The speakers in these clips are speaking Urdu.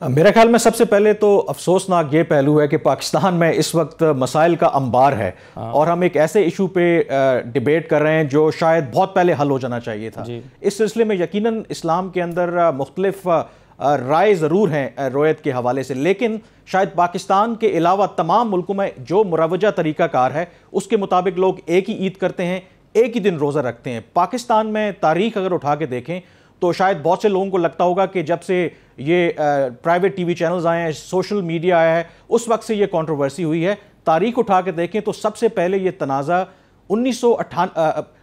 میرے خیال میں سب سے پہلے تو افسوسناک یہ پہلو ہے کہ پاکستان میں اس وقت مسائل کا انبار ہے اور ہم ایک ایسے ایشو پہ ڈیبیٹ کر رہے ہیں جو شاید بہت پہلے حل ہو جانا چاہیے تھا۔ اس سلسلے میں یقیناً اسلام کے اندر مختلف رائے ضرور ہیں رویت کے حوالے سے۔ لیکن شاید پاکستان کے علاوہ تمام ملکوں میں جو مروجہ طریقہ کار ہے اس کے مطابق لوگ ایک ہی عید کرتے ہیں ایک ہی دن روزہ رکھتے ہیں۔ پاکستان میں تاریخ اگر اٹھا کے دیکھیں تو شاید بہت سے لوگوں کو لگتا ہوگا کہ جب سے یہ پرائیویٹ ٹی وی چینلز آئے ہیں سوشل میڈیا آیا ہے اس وقت سے یہ کانٹروورسی ہوئی ہے۔ تاریخ اٹھا کے دیکھیں تو سب سے پہلے یہ تنازع انیس سو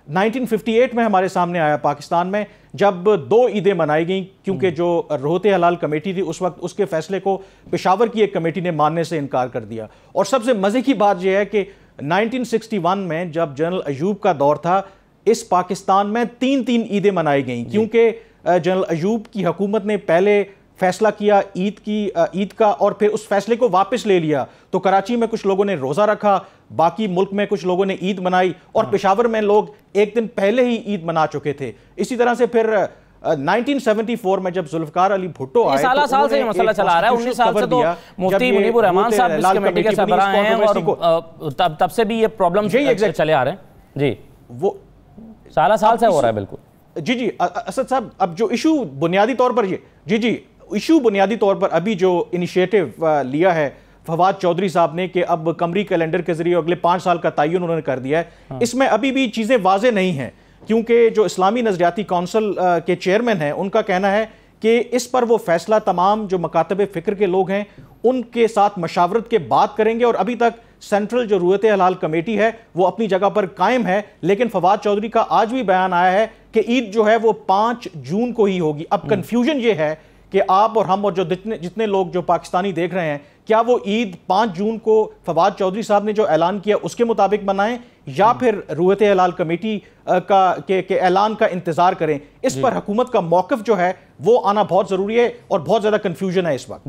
نائنٹین ففٹی ایٹ میں ہمارے سامنے آیا پاکستان میں جب دو عیدیں منائی گئیں۔ کیونکہ جو روحت حلال کمیٹی تھی اس وقت اس کے فیصلے کو پشاور کی ایک کمیٹی نے ماننے سے انکار کر دیا۔ اور سب سے مزے کی بات یہ ہے کہ نائنٹین سکسٹی ون میں جب جنرل ایوب کا دور تھا اس پاکستان میں تین تین عیدیں منائی گئیں۔ جی۔ کیونکہ جنرل ایوب کی حکومت نے پہلے فیصلہ کیا عید کی عید کا اور پھر اس فیصلے کو واپس لے لیا۔ تو کراچی میں کچھ لوگوں نے روزہ رکھا باقی ملک میں کچھ لوگوں نے عید منائی اور ہاں۔ پشاور میں لوگ ایک دن پہلے ہی عید منا چکے تھے۔ اسی طرح سے پھر نائنٹین سیونٹی فور میں جب ذوالفقار علی بھٹو آئے سالہ سال سے یہ مسئلہ چلا رہا ہے۔ انیس سال سے تو مفتی منیب الرحمان صاحب اس کمیٹی کے سربراہ ہیں اور تب سے بھی یہ پرابلم چلے آ رہے ہیں۔ جی۔ وہ سالہ سال سے ہو رہا ہے بالکل۔ جی جی اسد صاحب اب جو ایشو بنیادی طور پر یہ جی جی ایشو بنیادی طور پر ابھی جو انیشیٹو لیا ہے فواد چودری صاحب نے کہ اب کمری کیلنڈر کے ذریعے اگلے پانچ سال کا تعین انہوں نے کر دیا ہے۔ ہاں۔ اس میں ابھی بھی چیزیں واضح نہیں ہیں۔ کیونکہ جو اسلامی نظریاتی کونسل کے چیئرمین ہیں ان کا کہنا ہے کہ اس پر وہ فیصلہ تمام جو مکاتب فکر کے لوگ ہیں ان کے ساتھ مشاورت کے بات کریں گے اور ابھی تک سینٹرل جو رویت حلال کمیٹی ہے وہ اپنی جگہ پر قائم ہے۔ لیکن فواد چودری کا آج بھی بیان آیا ہے کہ عید جو ہے وہ پانچ جون کو ہی ہوگی۔ اب کنفیوژن یہ ہے کہ آپ اور ہم اور جو جتنے لوگ جو پاکستانی دیکھ رہے ہیں کیا وہ عید پانچ جون کو فواد چودری صاحب نے جو اعلان کیا اس کے مطابق منائیں یا پھر روحت حلال کمیٹی کا کے اعلان کا انتظار کریں؟ اس جی۔ پر حکومت کا موقف جو ہے وہ آنا بہت ضروری ہے اور بہت زیادہ کنفیوژن ہے اس وقت۔